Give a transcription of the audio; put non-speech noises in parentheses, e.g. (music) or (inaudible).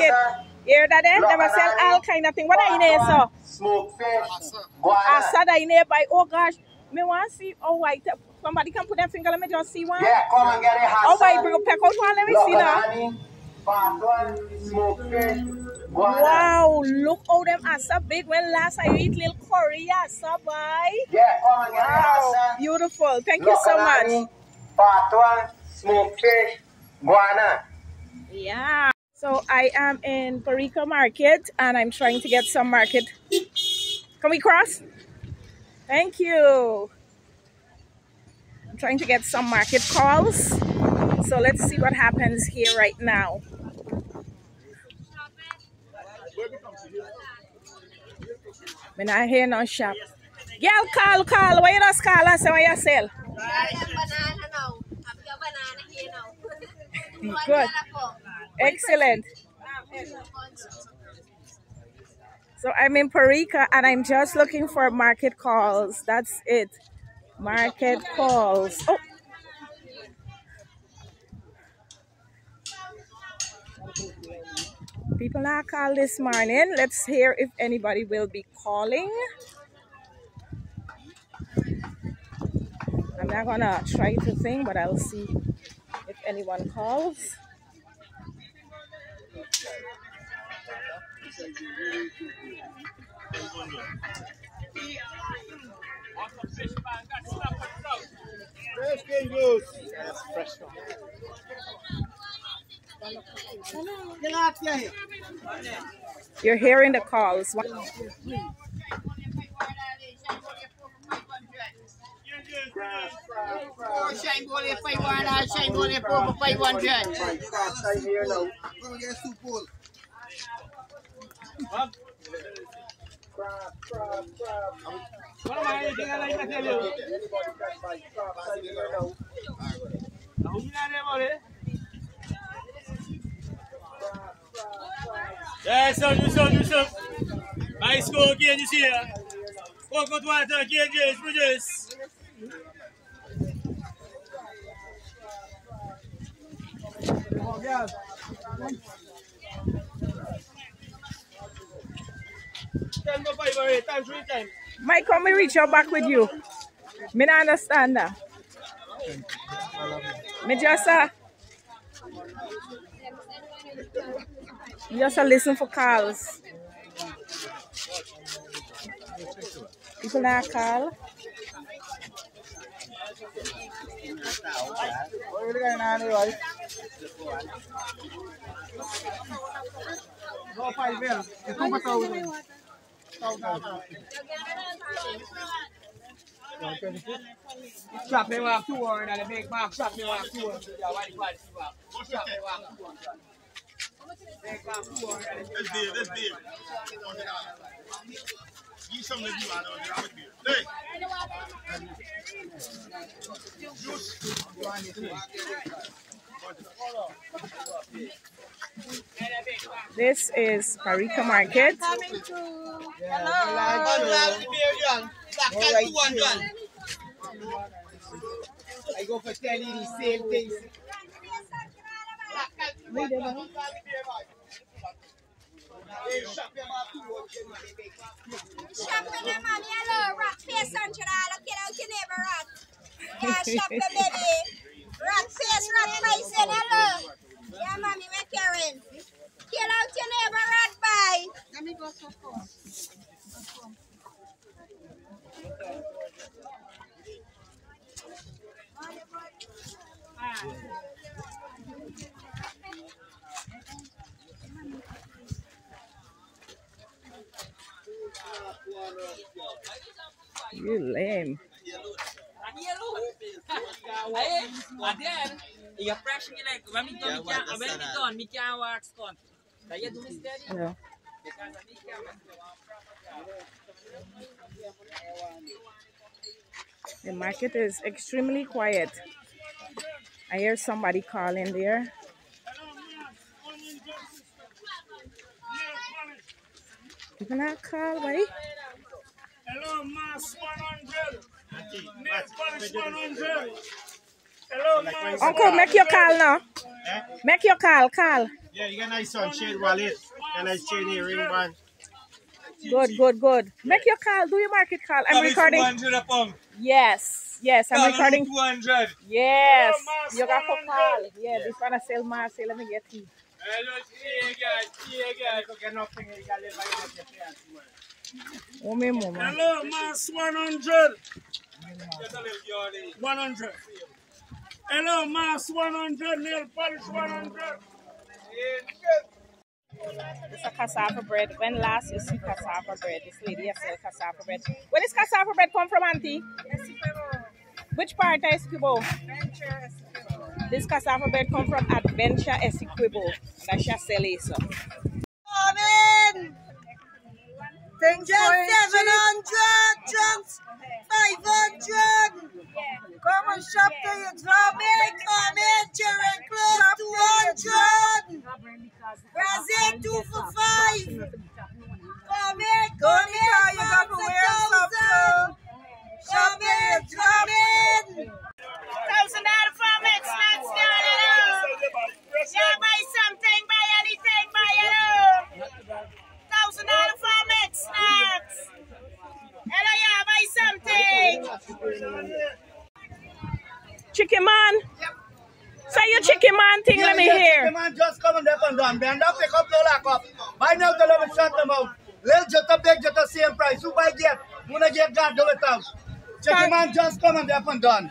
market. Hear that there? They will sell all kind of thing. What are you there, so? Smoke fish. Asa that in there by oh gosh. Me want to see oh white. Somebody can put their finger, let me just see one. Yeah, come and get it. Oh white, bring a peck out one, let me see now. Part one, smoke fish. Guana. Wow, look how them asa big. When last I eat little curry asa, boy. Yeah, come and get Wow, it. Beautiful. Thank you so much. Lokalani, Part one, smoke fish. Guana. Yeah. So I am in Parika Market and I'm trying to get some market. Can we cross? Thank you. I'm trying to get some market calls. So let's see what happens here right now. Me not hear no shop. Girl, call, call. Why you just call and say what you sell? banana now. I've got banana here now. Good. (laughs) Excellent. So I'm in Parika and I'm just looking for market calls. That's it. Market calls. Oh. People are call this morning. Let's hear if anybody will be calling. I'm not gonna try to think, but I'll see if anyone calls. Fresh kangaroos. You're hearing the calls. Shine ball at 500, shine ball at 4 for 500. Right, start time here now. Crab, crab, crab. What am I eating? I like to tell you. Anybody can buy crab time here now. How you not there, buddy? Yeah, so you so you so. My school again this year. Times. Mike, come me reach out back with you. Me not understand that. Me just uh, just uh, listen for calls. People not call. No five here. It's two for thousand. Shop me walk two hundred and the big mark shop me walk me walk two hundred. Big mark two hundred. Let's let's. Give some of you out of. I'm a beer. Hey, This is Parika Market. I go for telling the same things. Shop with them, mommy. Hello, rock face on your eye. Look out your neighbor rock. Yeah, baby. Rock face, and hello. Yeah, mommy, make Karen. Kill out your neighbor rock bye. Let me go so far. You lame. You're pressing like when we go, we can't, when we done, we can't wax con. Daí é do mistério. Yeah. Because I think I'm The market is extremely quiet. I hear somebody calling there. People not call, buddy. Hello, Mass 100. Net Polish 100. Hello, Mass. Uncle, make your call now. Make your call, call. Yeah, you got a nice sunshade wallet. Got a nice chain earring band. Good, good, good. Make your call. Do your market call. I'm recording. 200 a. Yes, yes, I'm recording. 200. Yes, you got to call. Yeah, this one I sell more. Say, let me get you. Hello, see guys, see guys. Get nothing, you got live by your fancy Oh, me moment. Hello, Mass 100. Just a little girlie. 100. Hello, Mass 100. Nail polish 100. It's a cassava bread. When last you see cassava bread? This lady has sell cassava bread. Where does cassava bread come from, Auntie? Which part of Essequibo? This cassava bread come from Adventure Essequibo. That's she sell it, so. Coming! Just 700, just 500. Come and shop to your in, children, close to 100. Brazil, 2 for 5. Come in, come in, you got to wear something. Come in, come in. Thousand dollar for mix, let's go, Yeah, buy something, buy anything, buy it all. Thousand dollar for mix, snacks. Hello, yeah, buy something. Chicken man. Say your man thing, let me hear. man just come and up and down. Bend up, pick up, lock up. Buy now, the level shut them out. Little jutta, big jutta, same price. Who buy get? Wanna get God, do it out. Chicken man just come and up and done.